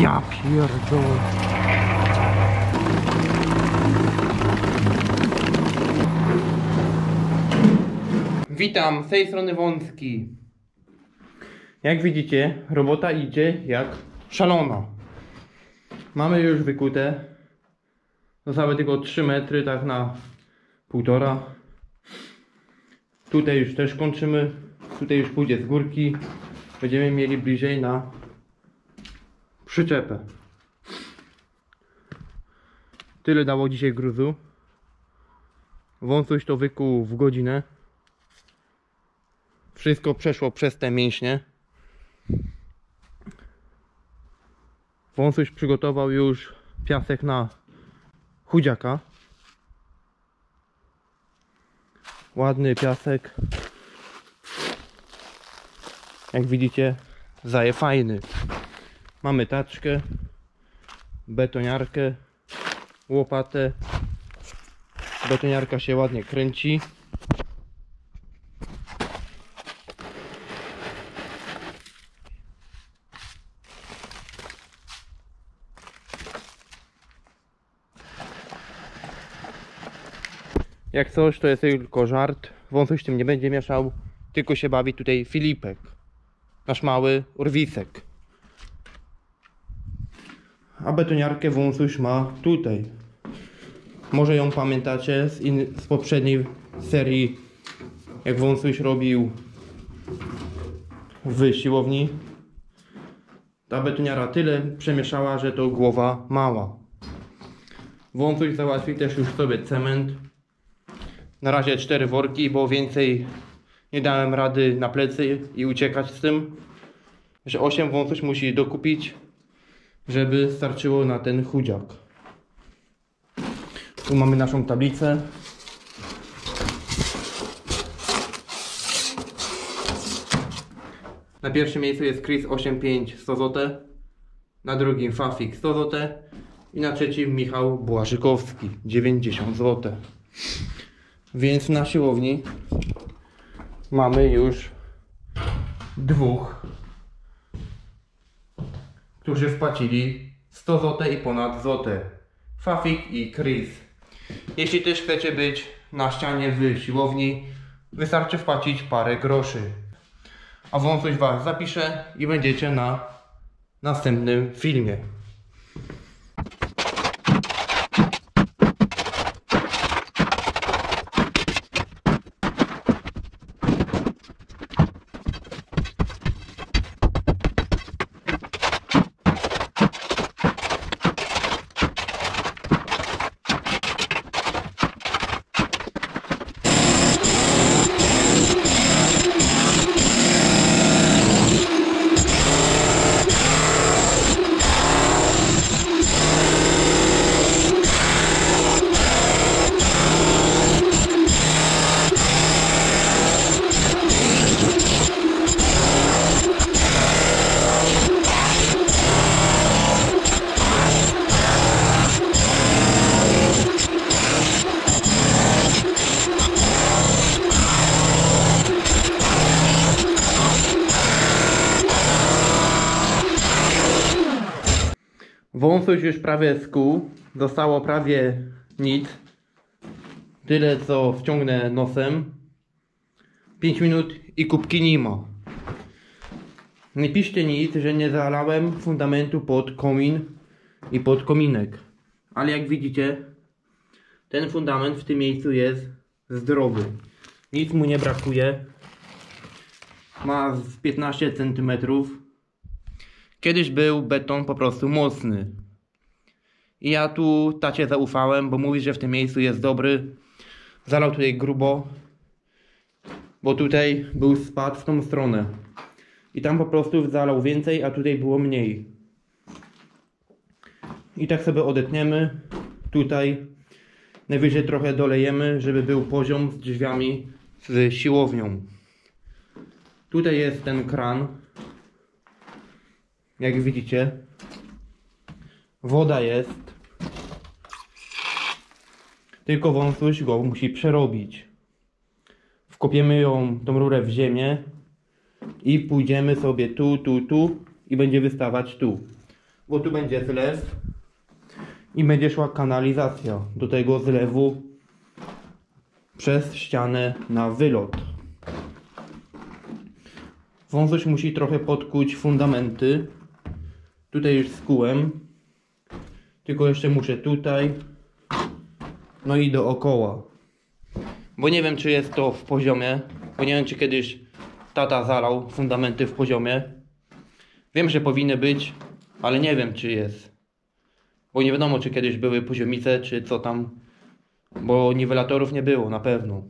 Ja pierdolę. Witam, z tej strony Wąski. Jak widzicie, robota idzie jak szalona. Mamy już wykute. Zostały tylko 3 metry, tak na półtora. Tutaj już też kończymy. Tutaj już pójdzie z górki. Będziemy mieli bliżej na przyczepę. Tyle dało dzisiaj gruzu. Wąsuś to wykuł w godzinę. Wszystko przeszło przez te mięśnie. Wąsuś przygotował już piasek na chudziaka. Ładny piasek. Jak widzicie, zaje fajny. Mamy taczkę, betoniarkę, łopatę. Betoniarka się ładnie kręci. Jak coś, to jest tylko żart. Wąsuś tym nie będzie mieszał, tylko się bawi tutaj Filipek. Nasz mały urwisek. A betoniarkę wąsuś ma tutaj. Może ją pamiętacie z, in, z poprzedniej serii, jak wąsuś robił w siłowni. Ta betoniara tyle przemieszała, że to głowa mała. Wąsuś załatwił też już sobie cement. Na razie cztery worki, bo więcej nie dałem rady na plecy i uciekać z tym. Że 8 wąsuś musi dokupić, żeby starczyło na ten chudziak. Tu mamy naszą tablicę. Na pierwszym miejscu jest Chris 85 100 zł. Na drugim Fafik 100 zł. I na trzecim Michał Błażykowski 90 zł. Więc na siłowni mamy już dwóch, którzy wpłacili 100 zł i ponad złote. Fafik i Chris. Jeśli też chcecie być na ścianie w siłowni, wystarczy wpłacić parę groszy. A wąsuś Was zapisze i będziecie na następnym filmie. Wąsuś już prawie skuł. Zostało prawie nic. Tyle co wciągnę nosem. 5 minut i kubki nie ma. Nie piszcie nic, że nie zalałem fundamentu pod komin i pod kominek. Ale jak widzicie, ten fundament w tym miejscu jest zdrowy. Nic mu nie brakuje. Ma z 15 cm. Kiedyś był beton po prostu mocny. I ja tu tacie zaufałem, bo mówi, że w tym miejscu jest dobry. Zalał tutaj grubo, bo tutaj był spad w tą stronę. I tam po prostu zalał więcej, a tutaj było mniej. I tak sobie odetniemy. Tutaj najwyżej trochę dolejemy, żeby był poziom z drzwiami z siłownią. Tutaj jest ten kran. Jak widzicie, woda jest. Tylko wąsuś go musi przerobić. Wkopiemy ją, tą rurę w ziemię i pójdziemy sobie tu, tu, tu i będzie wystawać tu. bo tu będzie zlew i będzie szła kanalizacja do tego zlewu przez ścianę na wylot. Wąsoś musi trochę podkuć fundamenty. Tutaj już skułem. Tylko jeszcze muszę tutaj. No i dookoła. Bo nie wiem czy jest to w poziomie. Bo nie wiem czy kiedyś tata zalał fundamenty w poziomie. Wiem, że powinny być, ale nie wiem czy jest. Bo nie wiadomo czy kiedyś były poziomice, czy co tam. Bo niwelatorów nie było na pewno.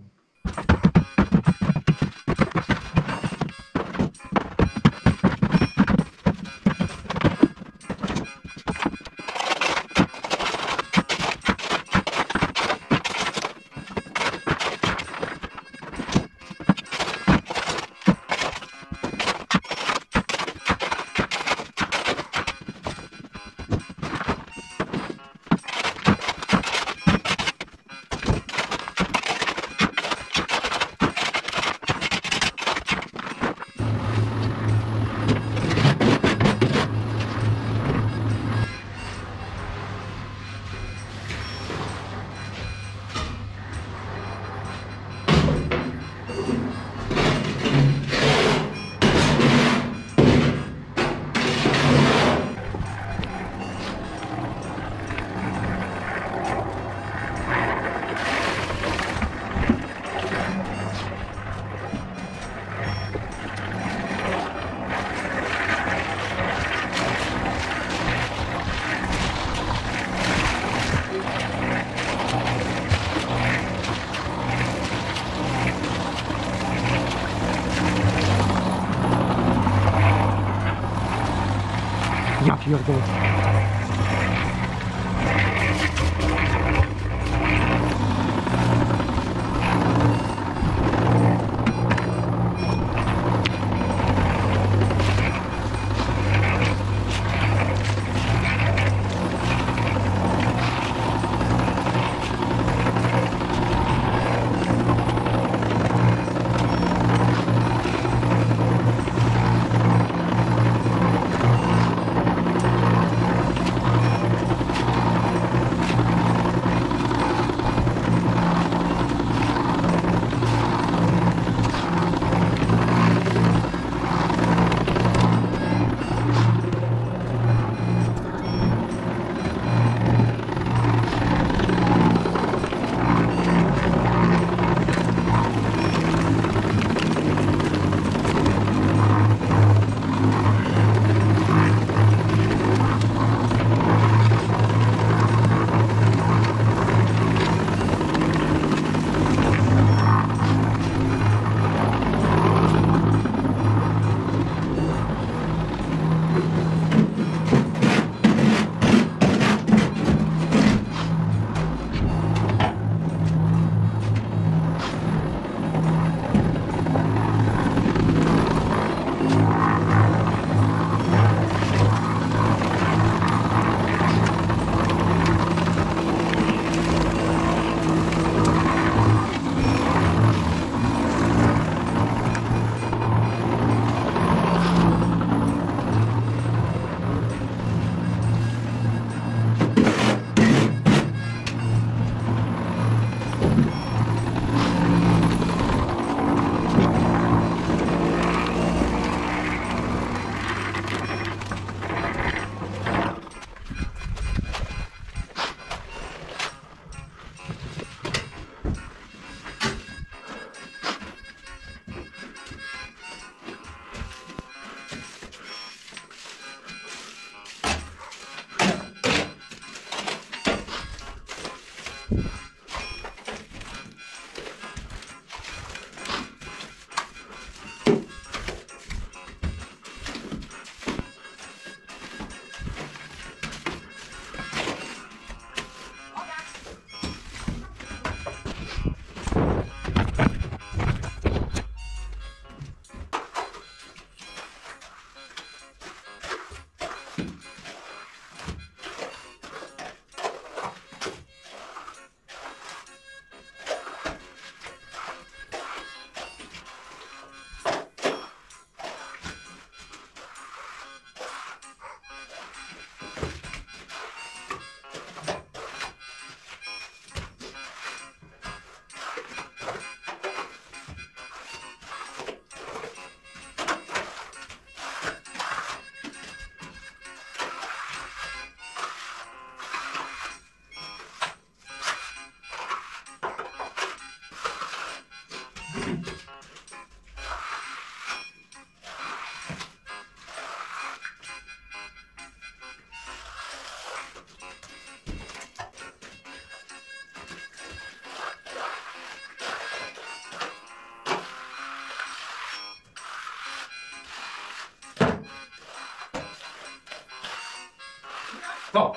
Kto?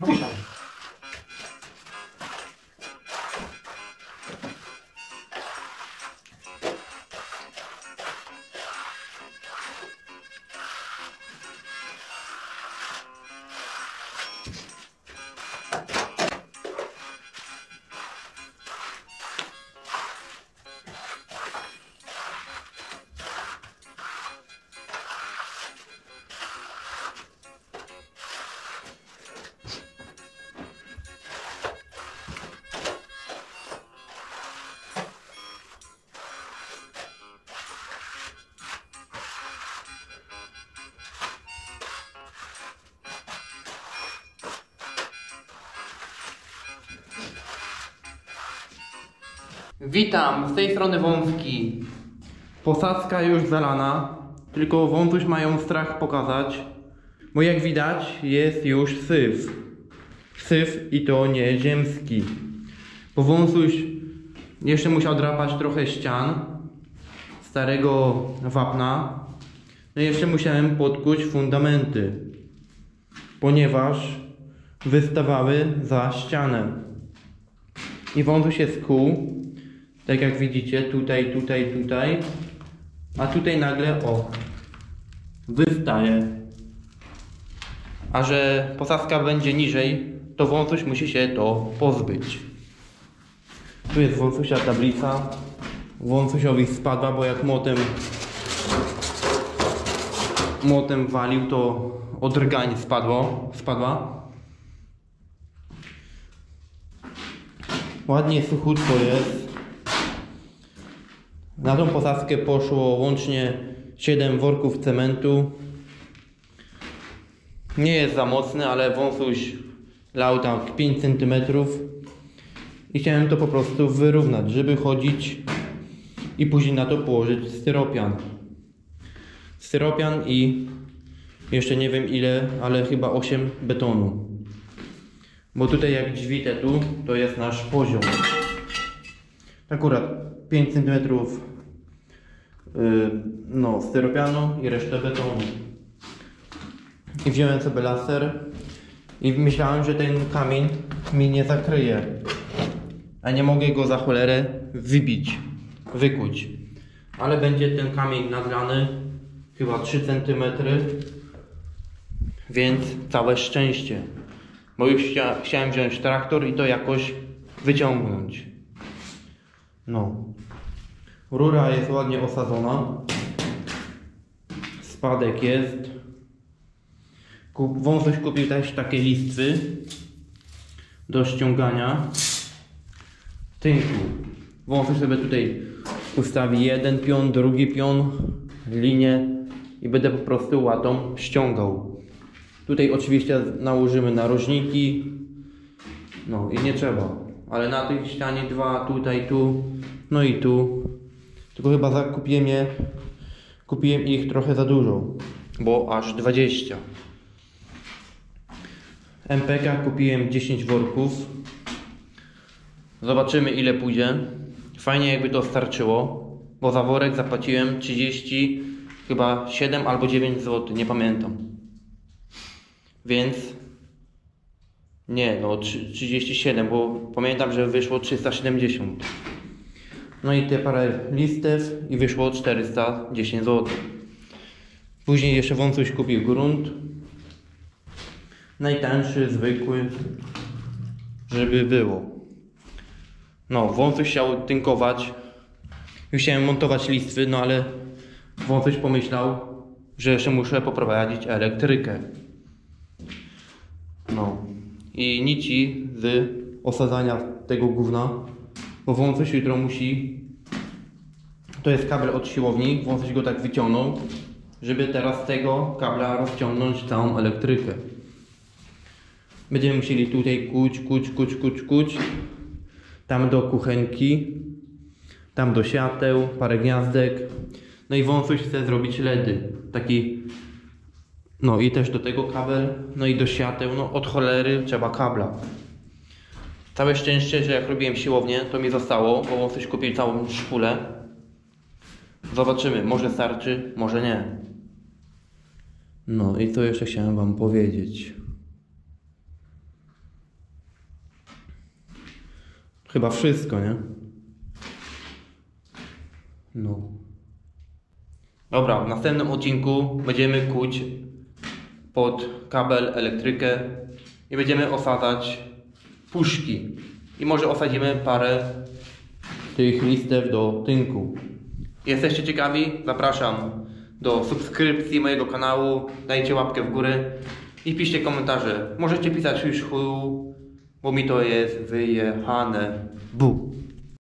No witam. Z tej strony Wąski. Posadzka już zalana, tylko Wąsuś mają strach pokazać, bo jak widać jest już syf. Syf i to nie ziemski. Bo Wąsuś jeszcze musiał drapać trochę ścian starego wapna. No i jeszcze musiałem podkuć fundamenty, ponieważ wystawały za ścianę. I wąsuś jest kół, tak jak widzicie, tutaj, tutaj, tutaj, a tutaj nagle, o, wystaje. A że posadzka będzie niżej, to wąsuś musi się to pozbyć. Tu jest wąsusia tablica. Wąsusiowi spadła, bo jak młotem młotem walił, to odrgań spadło, spadła. Ładnie suchutko jest. Na tą posadzkę poszło łącznie 7 worków cementu. Nie jest za mocny, ale wąsuś lał tam 5 cm. I chciałem to po prostu wyrównać, żeby chodzić i później na to położyć styropian. Styropian i jeszcze nie wiem ile, ale chyba 8 betonu. Bo tutaj jak drzwi te tu, to jest nasz poziom. Akurat 5 cm yy, no, styropianu i resztę betonu. I wziąłem sobie laser i myślałem, że ten kamień mi nie zakryje. A nie mogę go za cholerę wybić, wykuć. Ale będzie ten kamień nagrany chyba 3 cm. Więc całe szczęście. Bo już chcia, chciałem wziąć traktor i to jakoś wyciągnąć. No. Rura jest ładnie osadzona. Spadek jest. Kup, wąsoś kupił też takie listwy do ściągania tynku. Wąsoś sobie tutaj ustawi jeden pion, drugi pion, linię i będę po prostu łatą ściągał. Tutaj oczywiście nałożymy narożniki. No i nie trzeba. Ale na tej ścianie dwa, tutaj, tu, no i tu. Tylko chyba zakupiłem je, kupiłem ich trochę za dużo, bo aż 20. MPK kupiłem 10 worków. Zobaczymy ile pójdzie. Fajnie jakby to starczyło, bo za worek zapłaciłem 30, chyba 7 albo 9 zł, nie pamiętam. Więc nie, no 37, bo pamiętam, że wyszło 370. No i te parę listew i wyszło 410 zł. Później jeszcze wąsuś kupił grunt. Najtańszy, zwykły, żeby było. No, wąsuś chciał tynkować. Już chciałem montować listwy, no ale wąsuś pomyślał, że jeszcze muszę poprowadzić elektrykę. No. I nici z osadzania tego gówna, bo wąsuś jutro musi to jest kabel od siłowni, wąsuś go tak wyciągnął, żeby teraz z tego kabla rozciągnąć całą elektrykę. Będziemy musieli tutaj kuć, kuć, kuć, kuć, kuć. Tam do kuchenki, tam do świateł, parę gniazdek. No i wąsuś chce zrobić LEDy. Taki no i też do tego kabel, no i do świateł, no od cholery trzeba kabla. Całe szczęście, że jak robiłem siłownię, to mi zostało, bo coś kupił całą szpulę. Zobaczymy, może starczy, może nie. No i to jeszcze chciałem Wam powiedzieć. Chyba wszystko, nie? No. Dobra, w następnym odcinku będziemy kuć pod kabel elektrykę i będziemy osadzać puszki. I może osadzimy parę tych listew do tynku. Jesteście ciekawi? Zapraszam do subskrypcji mojego kanału. Dajcie łapkę w górę i piszcie komentarze. Możecie pisać już chuju, bo mi to jest wyjechane. Bu.